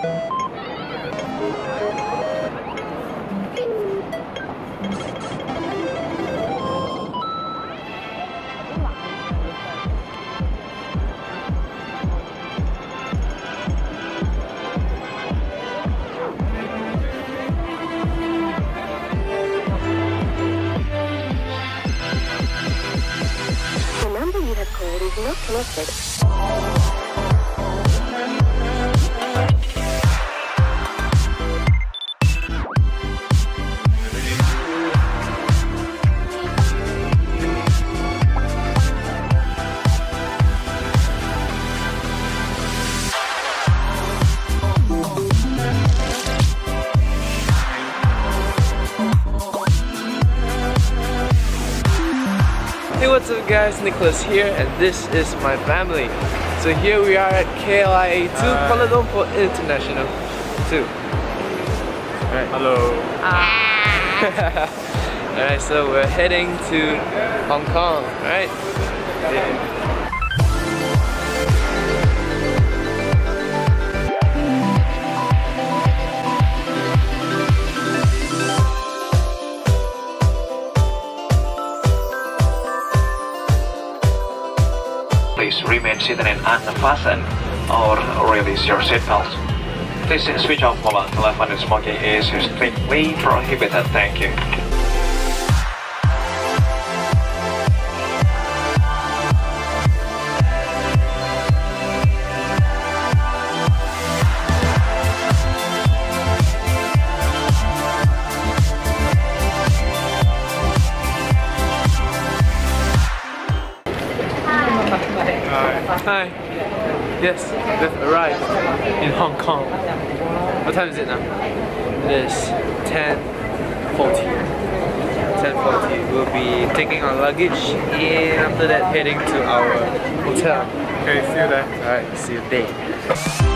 The number you have called is not connected. Guys, Nicholas here and this is my family. So here we are at KLIA 2 uh, Kuala Lumpur International 2. Alright. Hello. Ah. Alright, so we're heading to Hong Kong, right? Yeah. And unfasten or release your seatbelt. This switch off mobile telephone smoking is strictly prohibited. Thank you. Hi. Yes, we've arrived in Hong Kong. What time is it now? It is 10.40. 10.40. We'll be taking our luggage and after that heading to our hotel. Okay, see you there. Alright, see you there.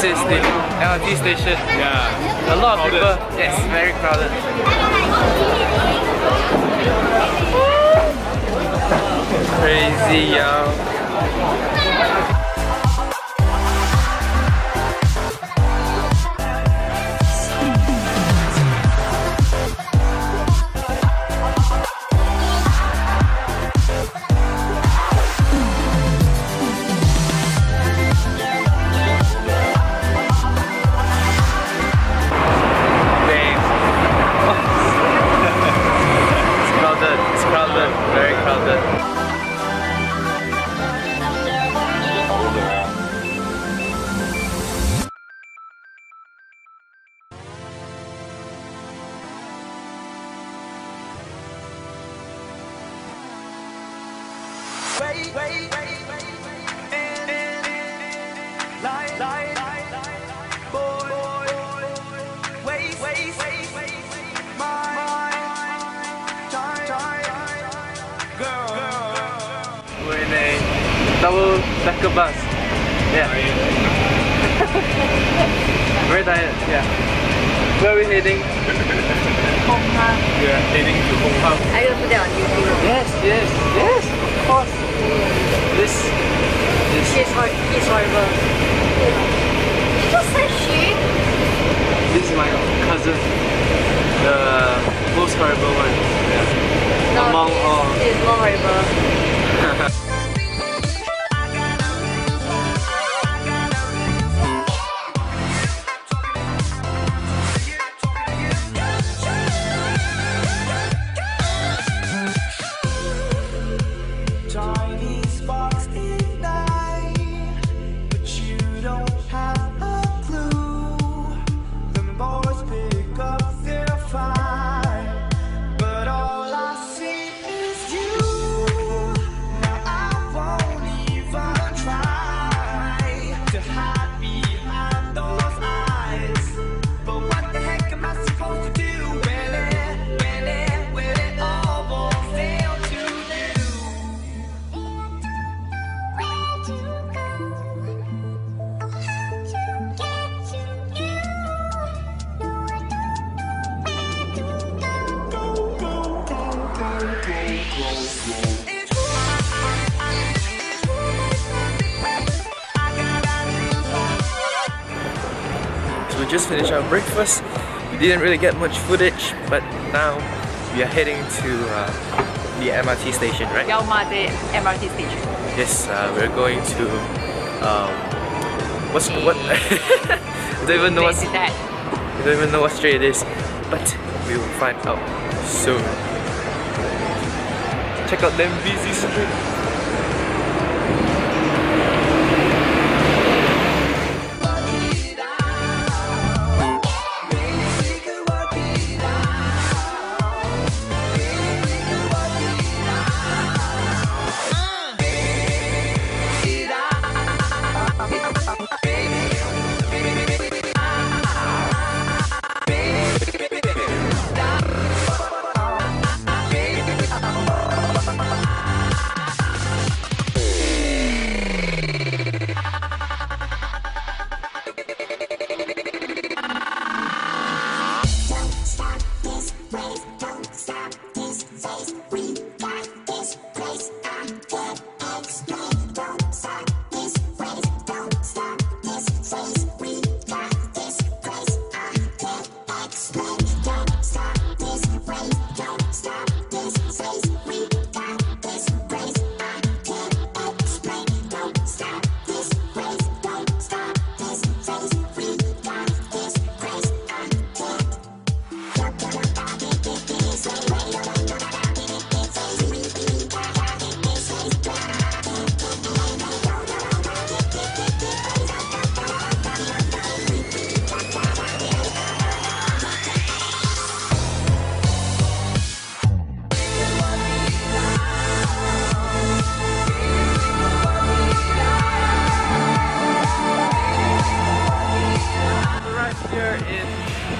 This is the LRT station. Yeah. A lot of Crowded. people. Yes, very crowded. Crazy, yo. Double decker bus. Yeah. very tired, yeah. Where are we heading? We are heading to Hong Kong. Are you gonna put that on YouTube? Yes, yes, yes, of course. This. This is horrible. Just say she. This is my cousin. The most horrible one. No, Among this all. is more horrible. just finished our breakfast. We didn't really get much footage, but now we are heading to uh, the MRT station, right? Yau Ma Tei MRT station. Yes, uh, we're going to um, what's what? I don't even know Place that? I don't even know what street it is, but we will find out soon. Check out them busy street.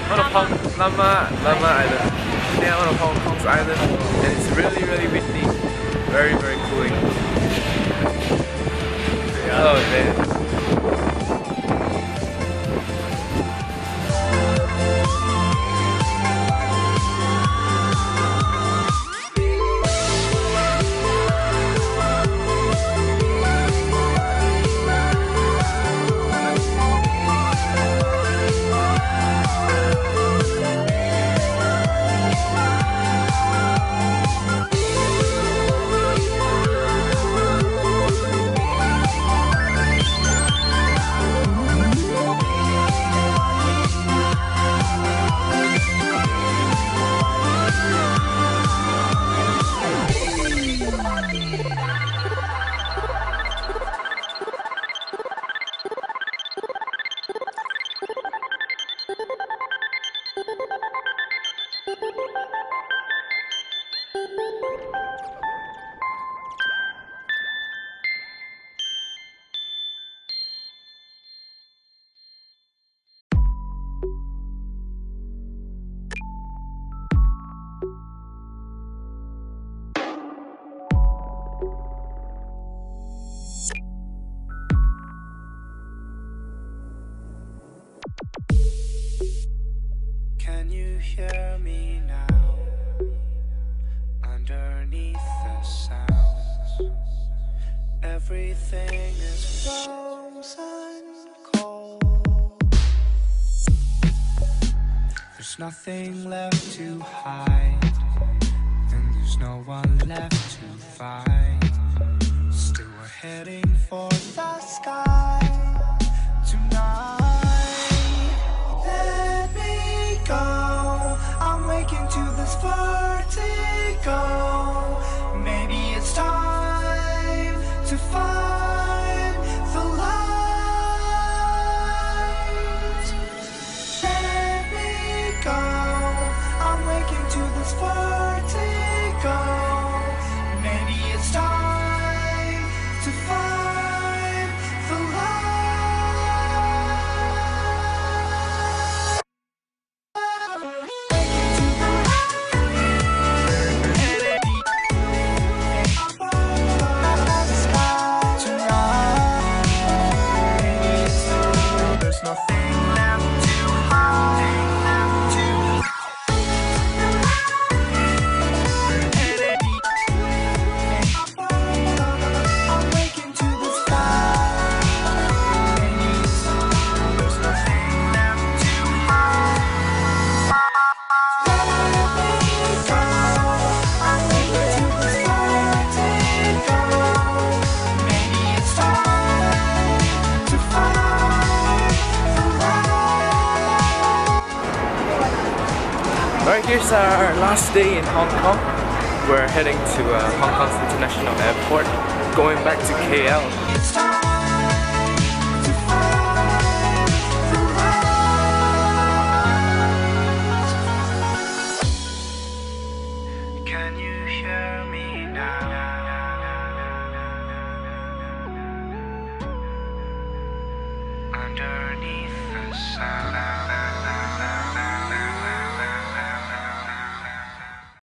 One of Hong Lamma Lamma Island. Near one of Hong Kong's island, and it's really really windy, very very cooling. Oh man. me now. Underneath the sounds Everything is frozen cold. There's nothing left to hide And there's no one left to find. Still we're heading for the sky. Here's our last day in Hong Kong. We're heading to uh, Hong Kong's International Airport, going back to KL.